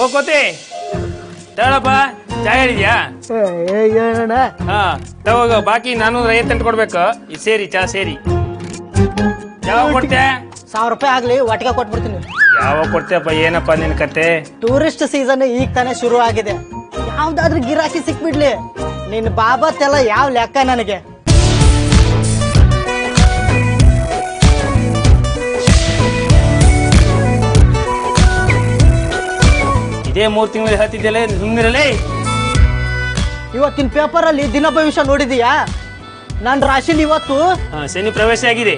ಓ ಕೋತಿ ತಗೊಳಪ್ಪ ಚಾ ಹೇಳಿದ್ಯಾ? ಹಾ ತಗೋಗ ಬಾಕಿ ನಾನೂರ ಐವತ್ತೆಂಟು ಕೊಡ್ಬೇಕು. ಈ ಸೇರಿ ಚಾ ಸೇರಿ. ಯಾವಾಗ ಕೊಡ್ತೆ? ಸಾವಿರ ರೂಪಾಯಿ ಆಗ್ಲಿ ಒಟ್ಟಿಗೆ ಕೊಟ್ಬಿಡ್ತೀನಿ. ಯಾವಾಗ ಕೊಡ್ತೇಪ್ಪ ಏನಪ್ಪ ನಿನ್ ಕತೆ? ಟೂರಿಸ್ಟ್ ಸೀಸನ್ ಈಗ ತಾನೇ ಶುರು ಆಗಿದೆ. ಯಾವ್ದಾದ್ರೂ ಗಿರಾಕಿ ಸಿಕ್ಬಿಡ್ಲಿ. ನಿನ್ ಬಾಬತ್ತೆಲ್ಲ ಯಾವ ಲೆಕ್ಕ ನನಗೆ? ಇದೇ ಮೂರು ತಿಂಗಳು ಹೇಳ್ತಿದ್ದಲೇ ಸುಮ್ಮನಿರಲೇ ಇವತ್ತಿನ ಪೇಪರ್ ಅಲ್ಲಿ ದಿನ ಭವಿಷ್ಯ ನೋಡಿದೀಯಾ? ನನ್ನ ರಾಶಿಲಿ ಇವತ್ತು ಹಾ ಶನಿ ಪ್ರವೇಶ ಆಗಿದೆ.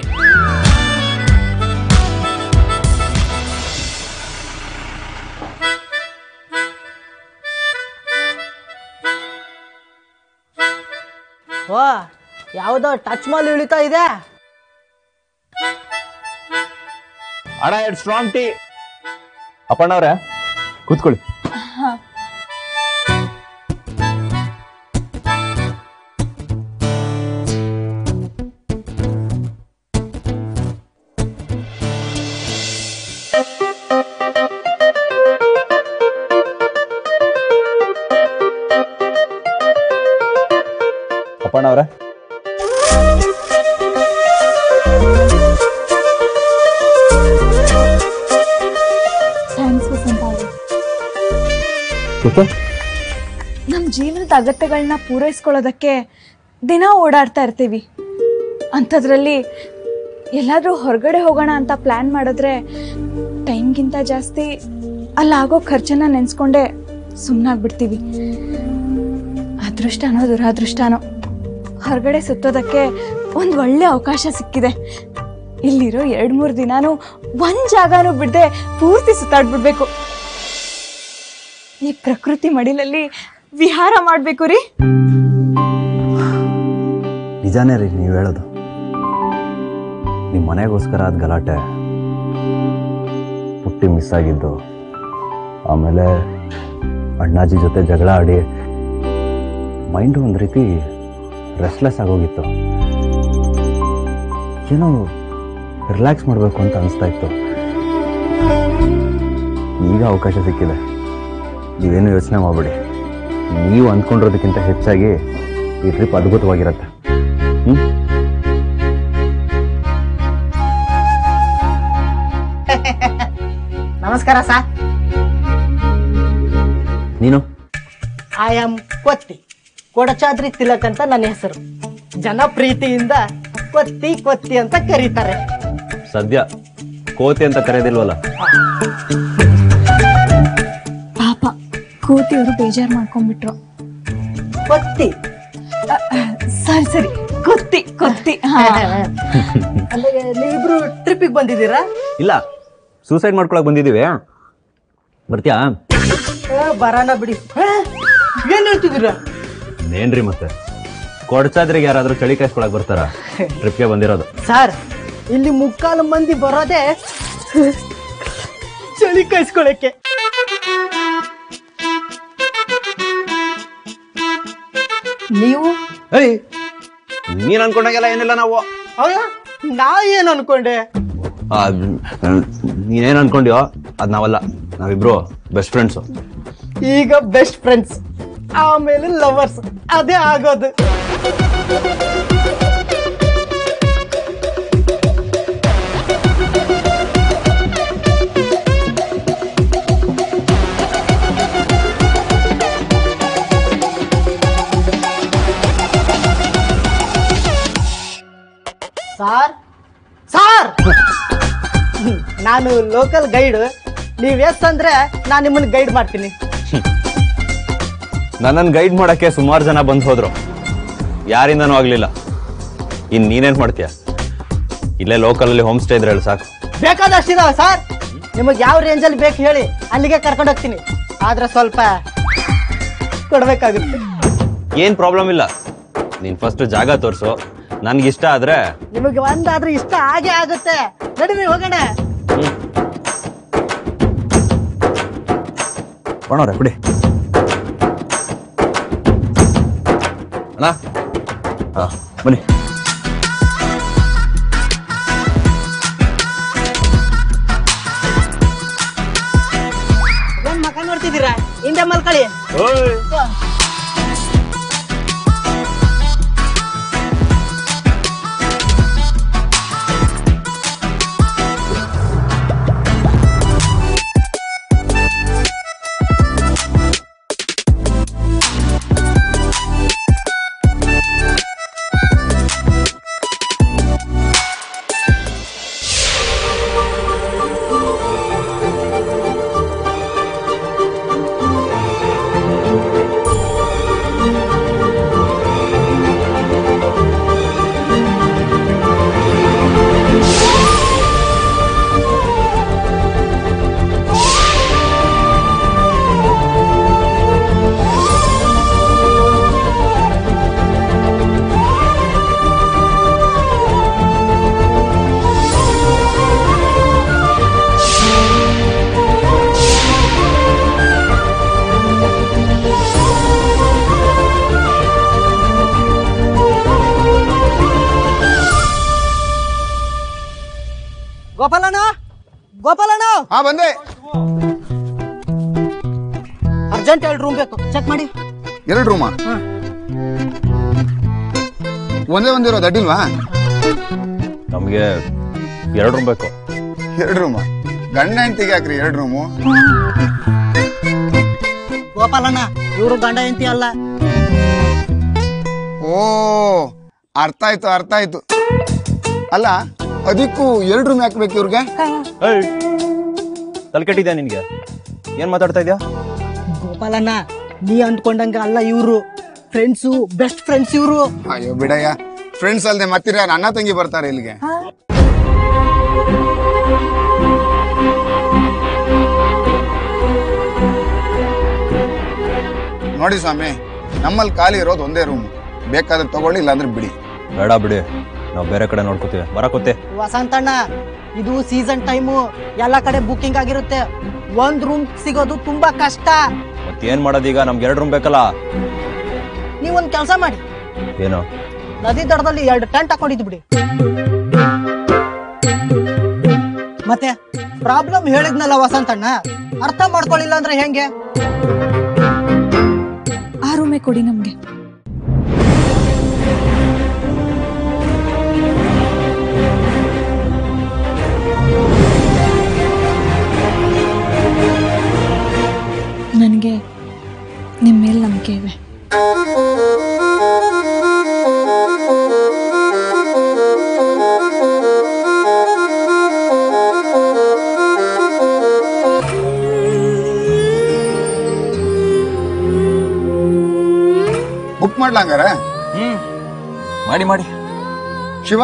ಓ ಯಾವ್ದೋ ಟಚ್ ಮಾಲ್ ಇಳಿತಾ ಇದೆ? ಅಣ್ಣ ಎರಡು ಸ್ಟ್ರಾಂಗ್ ಟೀ ಅಪ್ಪಣ್ಣವ್ರೆ ಕೂತ್ಕೊಳ್ಳಿ. ಅಪ್ಪಣ್ಣವ್ರೆ ಅಗತ್ಯಗಳನ್ನ ಪೂರೈಸ್ಕೊಳ್ಳೋದಕ್ಕೆ ದಿನ ಓಡಾಡ್ತಾ ಇರ್ತೀವಿ. ಅಂಥದ್ರಲ್ಲಿ ಎಲ್ಲಾದರೂ ಹೊರಗಡೆ ಹೋಗೋಣ ಅಂತ ಪ್ಲ್ಯಾನ್ ಮಾಡಿದ್ರೆ ಟೈಮ್ಗಿಂತ ಜಾಸ್ತಿ ಅಲ್ಲಾಗೋ ಖರ್ಚನ್ನ ನೆನೆಸ್ಕೊಂಡೆ ಸುಮ್ಮನಾಗ್ಬಿಡ್ತೀವಿ ಅದೃಷ್ಟನೋ ದುರಾದೃಷ್ಟನೋ, ಹೊರಗಡೆ ಸುತ್ತೋದಕ್ಕೆ ಒಂದು ಒಳ್ಳೆ ಅವಕಾಶ ಸಿಕ್ಕಿದೆ. ಇಲ್ಲಿರೋ ಎರಡು ಮೂರು ದಿನಾನೂ ಒಂದು ಜಾಗನೂ ಬಿಡದೆ ಪೂರ್ತಿ ಸುತ್ತಾಡ್ಬಿಡ್ಬೇಕು. ಈ ಪ್ರಕೃತಿ ಮಡಿಲಲ್ಲಿ ವಿಹಾರ ಮಾಡಬೇಕು ರೀ? ನಿಜಾನೇ ರೀ ನೀವು ಹೇಳೋದು. ನಿಮ್ಮ ಮನೆಗೋಸ್ಕರ ಆದ ಗಲಾಟೆ ಪುಟ್ಟಿ ಮಿಸ್ ಆಗಿದ್ದು, ಆಮೇಲೆ ಅಣ್ಣಾಜಿ ಜೊತೆ ಜಗಳ ಆಡಿ ಮೈಂಡು ಒಂದು ರೀತಿ ರೆಸ್ಟ್ಲೆಸ್ ಆಗೋಗಿತ್ತು. ಏನೋ ರಿಲ್ಯಾಕ್ಸ್ ಮಾಡಬೇಕು ಅಂತ ಅನಿಸ್ತಾ ಇತ್ತು. ಈಗ ಅವಕಾಶ ಸಿಕ್ಕಿದೆ. ನೀವೇನು ಯೋಚನೆ ಮಾಡಬೇಡಿ. ನೀವು ಅಂದ್ಕೊಂಡಿರೋದಕ್ಕಿಂತ ಹೆಚ್ಚಾಗಿ ಈ ಟ್ರಿಪ್ ಅದ್ಭುತವಾಗಿರತ್ತೆ. ಹ್ಞೂ ನಮಸ್ಕಾರ ಸರ್. ನೀನು? ಐ ಆಮ್ ಕೊತ್ತಿ ಕೊಡಚಾದ್ರಿ ತಿಲಕ್ ಅಂತ ನನ್ನ ಹೆಸರು. ಜನ ಪ್ರೀತಿಯಿಂದ ಕೊತ್ತಿ ಕೊತ್ತಿ ಅಂತ ಕರೀತಾರೆ. ಸದ್ಯ ಕೋತಿ ಅಂತ ಕರೆಯೋದಿಲ್ವಲ್ಲ ಕೂತಿಯವರು ಬೇಜಾರು ಮಾಡ್ಕೊಂಡ್ಬಿಟ್ರು. ಕೊತ್ತಿ. ಸರಿ ಸರಿ. ಕೊತ್ತಿ ಕೊತ್ತಿ. ಅಲ್ಲಿಗೆ ನೀವಿಬ್ರು ಟ್ರಿಪ್ಪಿಗೆ ಬಂದಿದ್ದೀರಾ? ಇಲ್ಲ ಸೂಸೈಡ್ ಮಾಡ್ಕೊಳಕ್ ಬಂದಿದ್ದೀವಿ. ಬರ್ತೀಯಾ? ಏ, ಬರೋಣ ಬಿಡಿ. ಏ, ಏನ್ ಹೇಳ್ತಿದ್ದೀರಾ? ಏನ್ರಿ ಮತ್ತೆ? ಕೊಡ್ಚಾದ್ರಿಗೆ ಯಾರಾದ್ರೂ ಚಳಿ ಕಾಯಿಸ್ಕೊಳಕ್ ಬರ್ತಾರ? ಟ್ರಿಪ್ಗೆ ಬಂದಿರೋದು. ಸರ್ ಇಲ್ಲಿ ಮುಕ್ಕಾಲು ಮಂದಿ ಬರೋದೇ ಚಳಿ ಕಾಯಿಸ್ಕೊಳಕ್ಕೆ. ನೀವು? ಏಯ್ ನೀನ್ ಅನ್ಕೊಂಡಾಗೆಲ್ಲ ಏನಿಲ್ಲ ನಾವು. ನಾ ಏನ್ ಅನ್ಕೊಂಡೆ? ಆ, ನೀನೇನ್ ಅನ್ಕೊಂಡ್ಯೋ ಅದ್ ನಾವಲ್ಲ ನಾವಿಬ್ರು ಬೆಸ್ಟ್ ಫ್ರೆಂಡ್ಸು ಈಗ ಬೆಸ್ಟ್ ಫ್ರೆಂಡ್ಸ್ ಆಮೇಲೆ ಲವರ್ಸ್ ಅದೇ ಆಗೋದು. ಸಾರ್? ಸಾರ್! ನಾನು ಲೋಕಲ್ ಗೈಡ್. ನೀವ್ ಎಸ್ ಅಂದ್ರೆ ನಾನು ನಿಮ್ಮನ್ನ ಗೈಡ್ ಮಾಡ್ತೀನಿ. ನನ್ನನ್ನು ಗೈಡ್ ಮಾಡಕ್ಕೆ ಸುಮಾರು ಜನ ಬಂದು ಹೋದ್ರು. ಯಾರಿಂದನೂ ಆಗ್ಲಿಲ್ಲ. ಇನ್ ನೀನೇನ್ ಮಾಡ್ತೀಯ? ಇಲ್ಲೇ ಲೋಕಲ್ ಅಲ್ಲಿ ಹೋಮ್ ಸ್ಟೇ ಇದ್ರೆ ಹೇಳಿ ಸಾಕು. ಬೇಕಾದಷ್ಟಿದಾವೆ ಸರ್? ನಿಮಗೆ ಯಾವ ರೇಂಜಲ್ಲಿ ಬೇಕು ಹೇಳಿ ಅಲ್ಲಿಗೆ ಕರ್ಕೊಂಡು ಹೋಗ್ತೀನಿ. ಆದ್ರೆ ಸ್ವಲ್ಪ ಕೊಡ್ಬೇಕಾಗುತ್ತೆ. ಏನ್ ಪ್ರಾಬ್ಲಮ್ ಇಲ್ಲ. ನೀನ್ ಫಸ್ಟ್ ಜಾಗ ತೋರ್ಸು. ನನ್ಗೆ ಇಷ್ಟ ಆದ್ರೆ ನಿಮಗೆ ಒಂದಾದ್ರೂ ಇಷ್ಟ ಆಗೇ ಆಗುತ್ತೆ. ನಡೀರಿ ಹೋಗೋಣ. ಕೊಣವ್ರೆ ಬಿಡಿ. ಅಣ್ಣ. ಹಾ ಬನ್ನಿ. ಏನ್ ಮಕ ನೋಡ್ತಿದ್ದೀರಾ? ಹಿಂದೆ ಮಲ್ಕಳಿ ಗೋಪಾಲಣ್ಣ? ಗೋಪಾಲಣ್ಣ? ಹಾ ಬಂದೆ. ಅರ್ಜೆಂಟ್ ಎರಡು ರೂಮ್ ಬೇಕು. ಚೆಕ್ ಮಾಡಿ. ಎರಡು ರೂಮಾ ಹಾ. ಒಂದೇ ಒಂದಿರೋದು ಅಡ್ಡಿಲ್ವಾ ನಮಗೆ ಎರಡು ರೂಮ್ ಬೇಕು. ಎರಡು ರೂಮ ಗಂಡ ಹೆಂಡತಿಗೆ ಹಾಕ್ರಿ ಎರಡು ರೂಮು ಗೋಪಾಲಣ್ಣ ಇವರು ಗಂಡ ಹೆಂಡತಿ ಅಲ್ಲ. ಓ ಅರ್ಥ ಆಯ್ತು ಅರ್ಥ ಆಯ್ತು. ಅಲ್ಲ ಅದಕ್ಕೂ ಎರಡು ರೂಮ್ ಬೇಕು ಇವ್ರಿಗೆ? ತಲೆಕೆಟ್ಟಿದ್ಯಾ ನಿನಗೆ? ಏನು ಮಾತಾಡ್ತಾ ಇದ್ಯಾ? ಗೋಪಾಲಣ್ಣ ನೀ ಅಂದ್ಕೊಂಡಂಗ ಅಲ್ಲ ಇವರು. ಫ್ರೆಂಡ್ಸು ಬೆಸ್ಟ್ ಫ್ರೆಂಡ್ಸ್ ಇವರು. ಅಯ್ಯೋ ಬಿಡಯ್ಯ ಫ್ರೆಂಡ್ಸ್ ಅಲ್ಲದೆ ಮತ್ತಿರ ಅಣ್ಣ ತಂಗಿ ಬರ್ತಾರೆ ಇಲ್ಲಿಗೆ. ನೋಡಿ ಸ್ವಾಮಿ ನಮ್ಮಲ್ಲಿ ಖಾಲಿ ಇರೋದು ಒಂದೇ ರೂಮ್ ಬೇಕಾದ್ರೆ ತಗೊಳ್ಳಿ ಇಲ್ಲಾಂದ್ರೆ ಬಿಡಿ. ಬೇಡ ಬಿಡಿ. ನಾವು ಬೇರೆ ಕಡೆ ನೋಡ್ಕೋತೀವಿ. ಬರಕೊತ್ತೆ ವಸಂತಣ್ಣ ಇದು ಸೀಸನ್ ಟೈಮು ಎಲ್ಲ ಕಡೆ ಬುಕಿಂಗ್ ಆಗಿರುತ್ತೆ. ಒಂದ್ ರೂಮ್ ಸಿಗೋದು ತುಂಬಾ ಕಷ್ಟ. ಮತ್ತೇನು ಮಾಡೋದೀಗ? ನಮ್ಗೆ ಎರಡು ರೂಮ್ ಬೇಕಲ್ಲ. ನೀವೊಂದ್ ಕೆಲಸ ಮಾಡಿ. ಏನು? ನದಿ ದಡದಲ್ಲಿ ಎರಡು ಟೆಂಟ್ ಹಾಕೊಂಡಿದ್ ಬಿಡಿ. ಮತ್ತೆ ಪ್ರಾಬ್ಲಮ್ ಹೇಳಿದ್ನಲ್ಲ ವಸಂತಣ್ಣ? ಅರ್ಥ ಮಾಡ್ಕೊಳ್ಳಿಲ್ಲ ಅಂದ್ರೆ ಹೆಂಗೆ? ಆ ರೂಮೇ ಕೊಡಿ ನಮ್ಗೆ. ನಿಮ್ಮ ಮೇಲೆ ನಂಬಿಕೆ ಇವೆ ಬುಕ್ ಮಾಡ್ಲಾ ಹಂಗಾರೆ? ಹ್ಮ್. ಮಾಡಿ ಮಾಡಿ. ಶಿವ?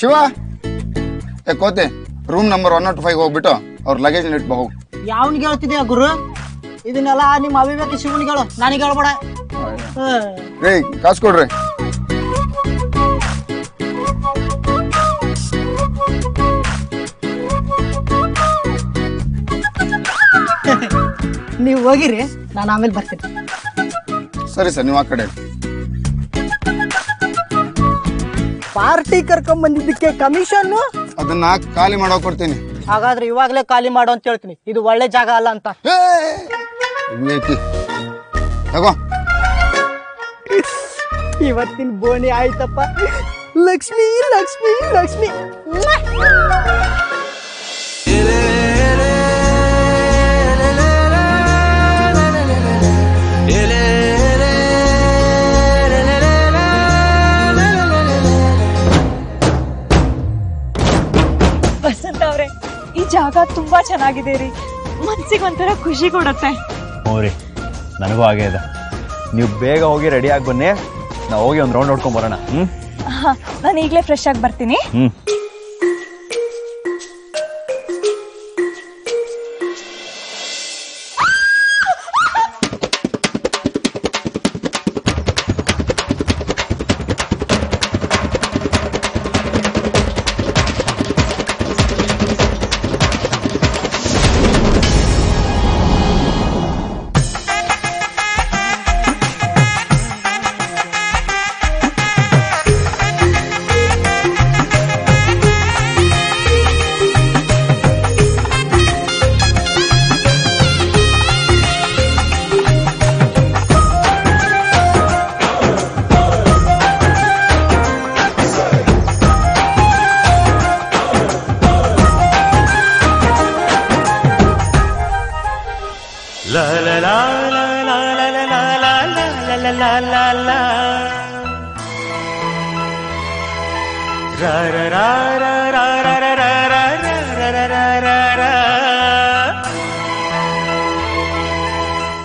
ಶಿವ? ಏ ಕೋತೆ room number one nought five ಹೋಗ್ಬಿಟ್ಟು ಅವ್ರ ಲಗೇಜ್ ಇಟ್ಬೋ ಹೋಗಿ. ಯಾವನಿಗೆ ಹೇಳ್ತಿದ್ಯಾ ಗುರು? ಇದನ್ನೆಲ್ಲ ನಿಮ್ಮ ಅವಿವೇಕ ಶಿವನಿಗೆ ಹೇಳು ನನಗೆ ಹೇಳ್ಬೇಡ. ಏಯ್ ಕಾಸು ಕೊಡ್ರಿ. ನೀವು ಹೋಗಿರಿ ನಾನು ಆಮೇಲೆ ಬರ್ತೀನಿ. ಸರಿ ಸರ್ ನೀವು ಆ ಕಡೆ. ಪಾರ್ಟಿ ಕರ್ಕೊಂಡ್ ಬಂದಿದ್ದಕ್ಕೆ ಕಮಿಷನ್ ಅದನ್ನ ಖಾಲಿ ಮಾಡೋ ಕೊಡ್ತೀನಿ. ಹಾಗಾದ್ರೆ ಇವಾಗ್ಲೇ ಖಾಲಿ ಮಾಡು ಅಂತ ಹೇಳ್ತೀನಿ. ಇದು ಒಳ್ಳೆ ಜಾಗ ಅಲ್ಲ ಅಂತ. ಏ! ವಿವೇಕಿ ತಗೋ. ಇವತ್ತಿನ ಬೋಣಿ ಆಯ್ತಪ್ಪ. ಲಕ್ಷ್ಮಿ ಲಕ್ಷ್ಮಿ ಲಕ್ಷ್ಮಿ. ವಸಂತ ಅವ್ರೆ ಈ ಜಾಗ ತುಂಬಾ ಚೆನ್ನಾಗಿದೆ ರೀ. ಮನ್ಸಿಗೆ ಒಂಥರ ಖುಷಿ ಕೊಡುತ್ತೆ. ಹ್ಞೂ ರೀ ನನಗೂ ಹಾಗೆ ಇದೆ. ನೀವು ಬೇಗ ಹೋಗಿ ರೆಡಿ ಆಗಿ ಬನ್ನಿ. ನಾವು ಹೋಗಿ ಒಂದು ರೌಂಡ್ ನೋಡ್ಕೊಂಡು ಬರೋಣ. ಹ್ಞೂ ನಾನು ಈಗಲೇ ಫ್ರೆಶ್ ಆಗಿ ಬರ್ತೀನಿ. ಹ್ಞೂ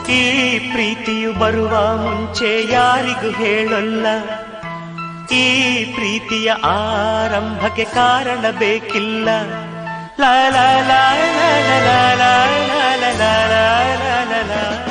ಈ ಪ್ರೀತಿಯು ಬರುವ ಮುಂಚೆ ಯಾರಿಗೂ ಹೇಳಲ್ಲ ಈ ಪ್ರೀತಿಯ ಆರಂಭಕ್ಕೆ ಕಾರಣ ಬೇಕಿಲ್ಲ ಲಾ ಲಾ ಲಾ ಲಾ ಲಾ ಲಾ ಲಾ ಲಾ ಲಾ ಲಾ ಲಾ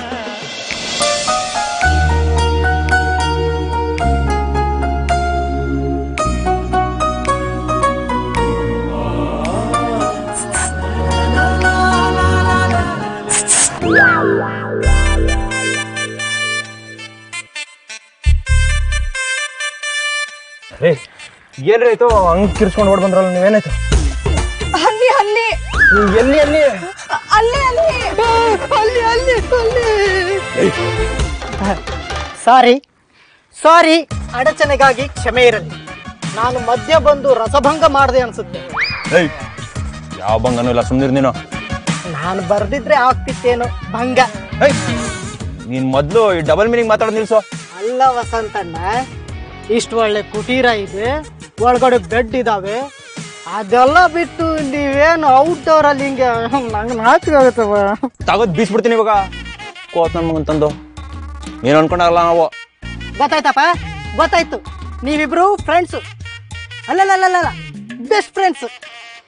ರೇ ಏನ್ರಿ ಆಯ್ತು ಹಂಗ್ ಕಿರ್ಸ್ಕೊಂಡು ಓಡ್ ಬಂದ್ರಲ್ಲ ನೀವೇನಾಯ್ತು ಅಲ್ಲಿ ಅಲ್ಲಿ ಎಲ್ಲಿ ಅಲ್ಲಿ ಅಲ್ಲಿ. ಅಲ್ಲಿ ಅಲ್ಲಿ ಅಲ್ಲಿ. ಸಾರಿ. ಸಾರಿ. ಅಡಚಣೆಗಾಗಿ ಕ್ಷಮೆ ಇರಲಿ. ನಾನು ಮಧ್ಯ ಬಂದು ರಸಭಂಗ ಮಾಡಿದೆ ಅನ್ಸುತ್ತೆ. ಏಯ್ ಯಾವ ಭಂಗನೂ ಇಲ್ಲ ಸುಮ್ನಿರ್ ನೀನು. ನಾನು ಬರ್ದಿದ್ರೆ ಆಗ್ತಿತ್ತೇನೋ ಭಂಗ. ಏಯ್ ನೀನ್ ಮೊದ್ಲು ಈ ಡಬಲ್ ಮೀನಿಂಗ್ ಮಾತಾಡೋದು ನಿಲ್ಸು. ಅಲ್ಲ ವಸಂತಣ್ಣ ಇಷ್ಟು ಒಳ್ಳೆ ಕುಟೀರ ಇದೆ ಒಳಗಡೆ ಬೆಡ್ ಇದಾವೆ. ಅದೆಲ್ಲ ಬಿಟ್ಟು ನೀವೇನು ಔಟ್ಡೋರ್ ಅಲ್ಲಿ ಹಿಂಗೆ ನಂಗೆ ನಾಚಿಕೆ ಆಗುತ್ತವ ತಗೋದ್ ಬೀಸ್ಬಿಡ್ತೀನಿ ಇವಾಗ. ಕೋತ್ ನನ್ ಮಗನ್ ತಂದು. ನೀನ್ ಅನ್ಕೊಂಡಾಗಲ್ಲ ನಾವು. ಗೊತ್ತಾಯ್ತಪ್ಪ? ಗೊತ್ತಾಯ್ತು. ನೀವಿಬ್ರು ಫ್ರೆಂಡ್ಸು ಅಲ್ಲಲ್ಲ ಬೆಸ್ಟ್ ಫ್ರೆಂಡ್ಸ್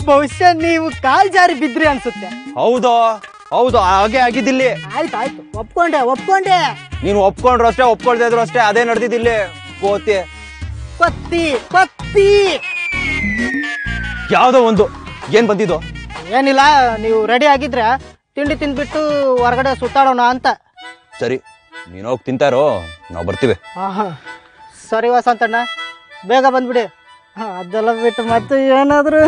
ಬಹುಶಃ ನೀವು ಕಾಲ್ ಜಾರಿ ಬಿದ್ರಿ ಅನ್ಸುತ್ತೆ. ಹೌದು? ಹೌದು ಹಾಗೆ ಆಗಿದ್ದಿಲ್ಲಿ ಆಯ್ತು ಆಯ್ತು. ಒಪ್ಕೊಂಡೆ ಒಪ್ಕೊಂಡೆ. ನೀನು ಒಪ್ಕೊಂಡ್ರು ಅಷ್ಟೇ ಒಪ್ಕೊಳ್ತಾ ಇದ್ರು ಅಷ್ಟೇ ಅದೇ ನಡೆದಿದ್ದಿಲ್ಲಿ ಕೋತಿ ಕೊತ್ತಿ ಕೊತ್ತಿ ಯಾವ್ದೋ ಒಂದು. ಏನ್ ಬಂದಿದ್ದು? ಏನಿಲ್ಲ ನೀವು ರೆಡಿ ಆಗಿದ್ರೆ ತಿಂಡಿ ತಿಂದ್ಬಿಟ್ಟು ಹೊರಗಡೆ ಸುತ್ತಾಡೋಣ ಅಂತ. ಸರಿ ನೀನು ಹೋಗಿ ತಿಂತಾರೋ ನಾವು ಬರ್ತೀವಿ. ಆಹಾ. ಸರಿ ವಸಂತಣ್ಣ ಬೇಗ ಬಂದ್ಬಿಡಿ. ಅದೆಲ್ಲ ಬಿಟ್ಟು ಮತ್ತೆ ಏನಾದ್ರು?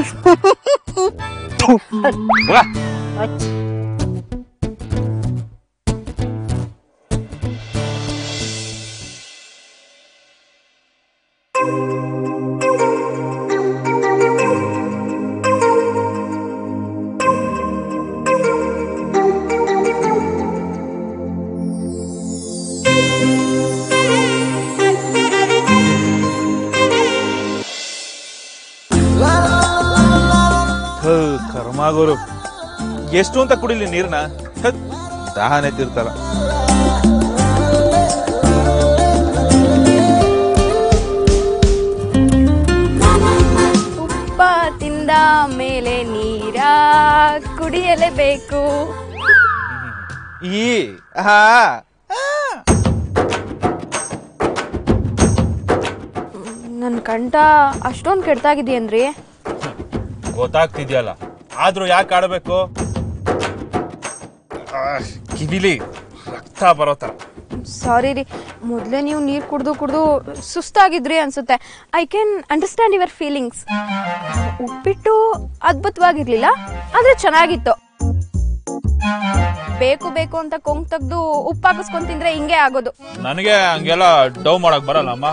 ಕರ್ಮಾಗೋರು. ಎಷ್ಟು ಅಂತ ಕುಡಿಲಿ ನೀರ್ನ? ದಾಹನೆ ತಿರ್ತಾರ. ತುಪ್ಪ ತಿಂದ ಮೇಲೆ ನೀರ ಕುಡಿಯಲೇಬೇಕು. ಈ ಹಾ ನನ್ನ ಕಂಠ ಅಷ್ಟೊಂದು ಕೆಡ್ತಾಗಿದೆಯನ್ರಿ ಗೊತ್ತಾಗ್ತಿದ್ಯಲ್ಲ. ಆದ್ರೂ ಯಾಕೆ ಆಡಬೇಕು? ಕಿವಿಲಿ ರಕ್ತ ಬರೋ ಸಾರಿ ರೀ, ಮೊದಲೇ ನೀವು ನೀರು ಕುಡ್ದು ಕುಡ್ದು ಸುಸ್ತಾಗಿದ್ರಿ ಅನ್ಸುತ್ತೆ. I can understand your feelings ಉಪ್ಪಿಟ್ಟು ಅದ್ಭುತವಾಗಿರ್ಲಿಲ್ಲ, ಆದ್ರೆ ಚೆನ್ನಾಗಿತ್ತು. ಬೇಕು ಬೇಕು ಅಂತ ಕೊಂಗ್ ತೆಗ್ದು ಉಪ್ಪಾಕಿಸ್ಕೊಂಡ್ ತಿಂದ್ರೆ ಹಿಂಗೆ ಆಗೋದು. ನನಗೆ ಹಂಗೆಲ್ಲ ಡೌ ಮಾಡಕ್ ಬರಲ್ಲ ಅಮ್ಮ.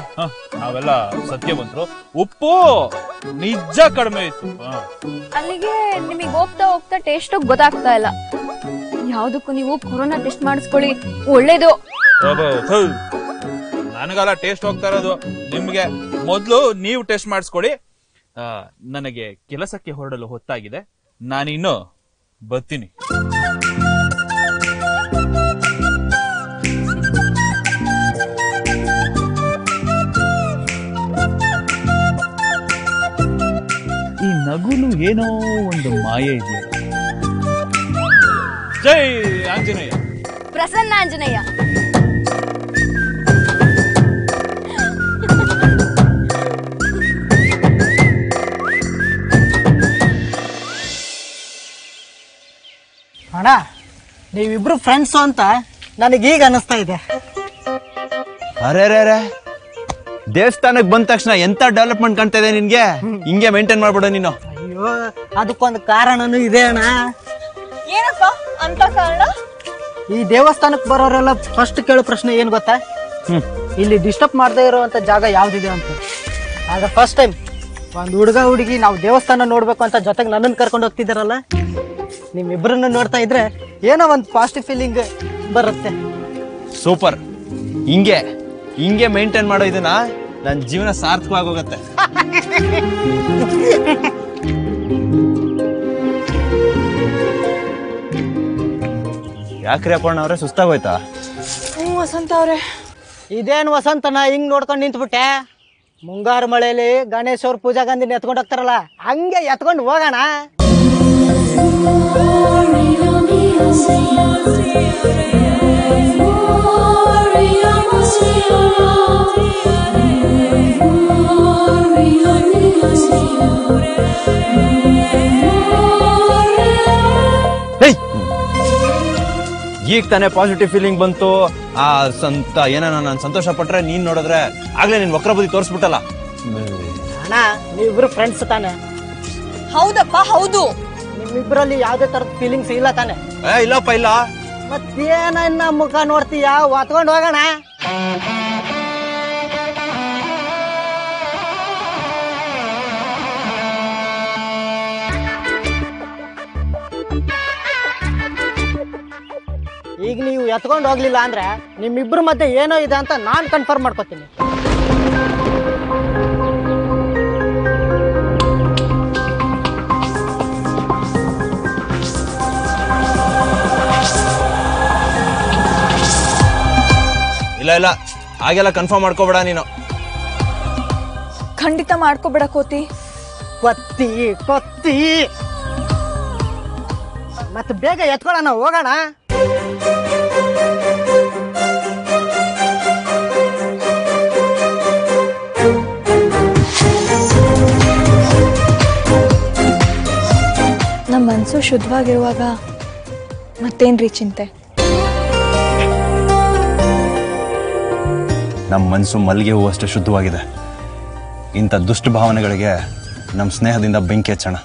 ನಾವೆಲ್ಲ ಸತ್ಯ ಬಂದ್ರು ಉಪ್ಪು ನಿಜ ಕಡಿಮೆ ಇತ್ತು. ಹ. ಅಲ್ಲಿಗೆ ನಿಮಗೆ ಹೋಗ್ತಾ ಹೋಗ್ತಾ ಟೇಸ್ಟ್ ಗೊತ್ತಾಗ್ತಾ ಇಲ್ಲ. ಯಾವ್ದಕ್ಕೂ ನೀವು ಕೊರೋನಾ ಟೆಸ್ಟ್ ಮಾಡಿಸ್ಕೊಳ್ಳಿ. ಒಳ್ಳೇದು. ಅಬ್ಬೋ, ಥು. ನನಗೆಲ್ಲ ಟೇಸ್ಟ್ ಹೋಗ್ತಾ ಇರೋದು. ನಿಮ್ಗೆ ಮೊದ್ಲು ನೀವು ಟೆಸ್ಟ್ ಮಾಡಿಸ್ಕೊಳ್ಳಿ. ಆ, ನನಗೆ ಕೆಲಸಕ್ಕೆ ಹೊರಡಲು ಹೊತ್ತಾಗಿದೆ. ನಾನಿನ್ನು ಬರ್ತೀನಿ. ನಗುಲು ಏನೋ ಒಂದು ಮಾಯೆ ಇದೆಯಲ್ಲ ಜೈ ಆಂಜನೇಯ. ಪ್ರಸನ್ನ ಆಂಜನೇಯ. ಅಣ್ಣ ನೀವಿಬ್ರು ಫ್ರೆಂಡ್ಸು ಅಂತ ನನಗೀಗ ಅನಿಸ್ತಾ ಇದೆ. ಅರೆ ರೇ ರೇ ದೇವಸ್ಥಾನಕ್ಕೆ ಬಂದ ತಕ್ಷಣ ಎಂತ ಡೆವಲಪ್ಮೆಂಟ್ ಕಾಣ್ತಾ ಇದೆ ನಿನ್ಗೆ? ಹಿಂಗೆ ಮೇಂಟೈನ್ ಮಾಡ್ಬಿಡೋ ನೀನು. ಅಯ್ಯೋ ಅದಕ್ಕೊಂದು ಕಾರಣನು ಇದೆ ಅಣ್ಣ. ಏನಪ್ಪ? ಅಂತ ಕಾರಣ? ಈ ದೇವಸ್ಥಾನಕ್ಕೆ ಬರೋರೆಲ್ಲ ಫಸ್ಟ್ ಕೇಳೋ ಪ್ರಶ್ನೆ ಏನು ಗೊತ್ತಾ? ಹ್ಮ್. ಇಲ್ಲಿ ಡಿಸ್ಟರ್ಬ್ ಮಾಡದೇ ಇರುವಂತ ಜಾಗ ಯಾವ್ದಿದೆ ಅಂತ. ಆಗ ಫಸ್ಟ್ ಟೈಮ್ ಒಂದು ಹುಡುಗ ಹುಡುಗಿ ನಾವು ದೇವಸ್ಥಾನ ನೋಡ್ಬೇಕು ಅಂತ ಜೊತೆಗೆ ನನ್ನನ್ನು ಕರ್ಕೊಂಡು ಹೋಗ್ತಿದ್ದಾರಲ್ಲ ನಿಮ್ಮಿಬ್ಬರನ್ನ ನೋಡ್ತಾ ಇದ್ರೆ ಏನೋ ಒಂದು ಪಾಸಿಟಿವ್ ಫೀಲಿಂಗ್ ಬರುತ್ತೆ. ಸೂಪರ್ ಹಿಂಗೆ ಹಿಂಗೆ ಮೇಂಟೈನ್ ಮಾಡೋ ಇದನ್ನ ನನ್ನ ಜೀವನ ಸಾರ್ಥಕವಾಗಿ ಹೋಗುತ್ತೆ. ಯಾಕ್ರಿ ಅಪ್ಪಣ್ಣ ಅವ್ರೆ? ಸುಸ್ತಾಗೋಯ್ತಾ? ಹ್ಞೂ, ವಸಂತ ಅವ್ರೆ. ಇದೇನು ವಸಂತನ ಹಿಂಗೆ ನೋಡ್ಕೊಂಡು ನಿಂತ್ಬಿಟ್ಟೆ? ಮುಂಗಾರು ಮಳೆಯಲ್ಲಿ ಗಣೇಶ್ ಅವ್ರ ಪೂಜಾ ಗಂಧಿನ ಎತ್ಕೊಂಡು ಹೋಗ್ತಾರಲ್ಲ, ಹಂಗೆ ಎತ್ಕೊಂಡು ಹೋಗೋಣ. ಈಗ ತಾನೇ ಪಾಸಿಟಿವ್ ಫೀಲಿಂಗ್ ಬಂತು. ಆ ಸಂತ ಏನ ನಾನು ಸಂತೋಷ ಪಟ್ರೆ ನೀನ್ ನೋಡಿದ್ರೆ ಆಗ್ಲೇ ನಿನ್ ವಕ್ರ ಬುದ್ಧಿ ತೋರಿಸ್ಬಿಟ್ಟಲ್ಲ. ಅಣ್ಣ ನೀವಿಬ್ರು ಫ್ರೆಂಡ್ಸ್ ತಾನೆ. ಹೌದಪ್ಪ ಹೌದು. ನಿಮ್ಮಿಬ್ರಲ್ಲಿ ಯಾವ್ದೇ ತರದ ಫೀಲಿಂಗ್ಸ್ ಇಲ್ಲ ತಾನೆ. ಏ ಇಲ್ಲಪ್ಪ ಇಲ್ಲ. ಮತ್ತೇನ ಮುಖ ನೋಡ್ತೀಯ? ಒತ್ಕೊಂಡು ಹೋಗೋಣ. ಈಗ ನೀವು ಎತ್ಕೊಂಡು ಹೋಗ್ಲಿಲ್ಲ ಅಂದ್ರೆ ನಿಮ್ಮಿಬ್ರ ಮಧ್ಯೆ ಏನೋ ಇದೆ ಅಂತ ನಾನ್ ಕನ್ಫರ್ಮ್ ಮಾಡ್ಕೊತೀನಿ. ಇಲ್ಲ ಇಲ್ಲ. ಹಾಗೆಲ್ಲ ಕನ್ಫರ್ಮ್ ಮಾಡ್ಕೋಬೇಡ ನೀನು. ಖಂಡಿತ ಮಾಡ್ಕೋಬೇಡ ಕೋತಿ. ಕೊತ್ತಿ ಕೊತ್ತಿ. ಮತ್ತೆ ಬೇಗ ಎತ್ಕೊಳ್ಳೋಣ ಹೋಗೋಣ. ನಮ್ಮ ಮನಸ್ಸು ಶುದ್ಧವಾಗಿರುವಾಗ ಮತ್ತೇನ್ರಿ ಚಿಂತೆ? ನಮ್ಮ ಮನಸ್ಸು ಮಲ್ಲಿಗೆ ಹೂವಷ್ಟು ಶುದ್ಧವಾಗಿದೆ. ಇಂಥ ದುಷ್ಟ ಭಾವನೆಗಳಿಗೆ ನಮ್ಮ ಸ್ನೇಹದಿಂದ ಬೆಂಕಿ ಹಚ್ಚೋಣ.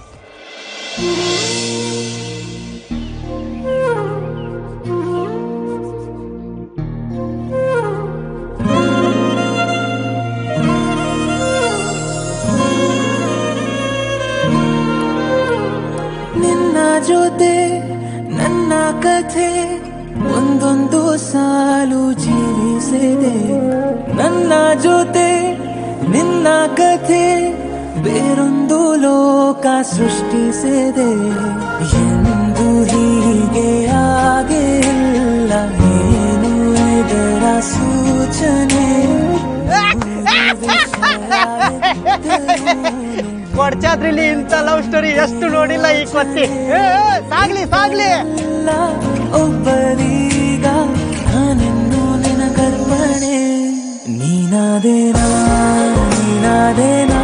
ಜೀವಿಸಿದೆ ನನ್ನ ಜೊತೆ ನಿನ್ನ ಕಥೆ ಬೇರೊಂದು ಲೋಕ ಸೃಷ್ಟಿಸಿದೆ ಎಂದು ಹೀಗೆ ಆಗಿಲ್ಲ ಏನು ಇದರ ಸೂಚನೆ? ಕೊಡ್ಚಾದ್ರಿಲಿ ಇಂಥ ಲವ್ ಸ್ಟೋರಿ ಎಷ್ಟು ನೋಡಿಲ್ಲ ಈ ಕೊತ್ತಿ ಸಾಗ್ಲಿ ಸಾಗ್ಲಿ. ಒಬ್ಬರಿ ನೀನಾದೇನಾ ನೀನಾದೇನಾ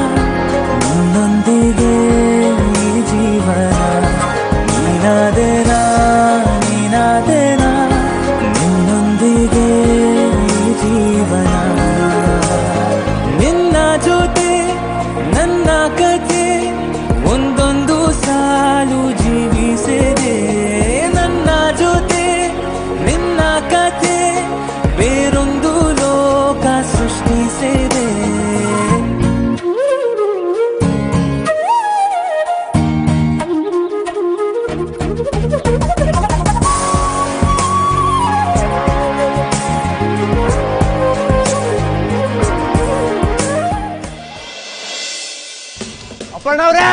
ಅಪ್ಪಣ್ಣ ಅವ್ರೆ?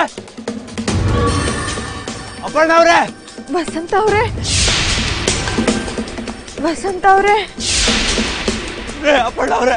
ಅಪರ್ಣ ಅವ್ರೆ? ವಸಂತ ಅವ್ರೆ? ವಸಂತ ಅವ್ರೆ? ಅಪರ್ಣ ಅವ್ರೆ.